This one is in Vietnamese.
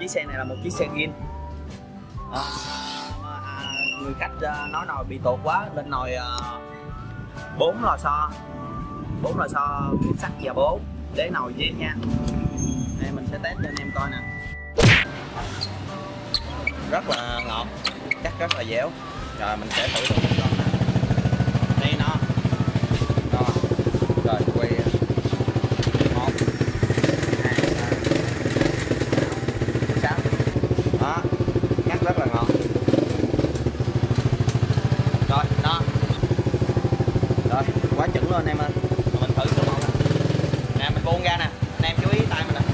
chiếc xe này là một chiếc xe gin à, ờ, à, người khách à, nói nồi bị tột quá lên nồi à, bốn lò xo. Bốn lò xo sắt và bốn. Để nồi gin nha. Đây mình sẽ test cho anh em coi nè. Rất là ngọt chắc rất là dẻo. Rồi mình sẽ thử cho một nè. Đây nó rồi quay một hai ba sáu đó cắt rất là ngon rồi đó rồi quá chuẩn luôn anh em ơi. Mình thử thử một nè nè, mình buông ra nè. Anh em chú ý tay mình nè.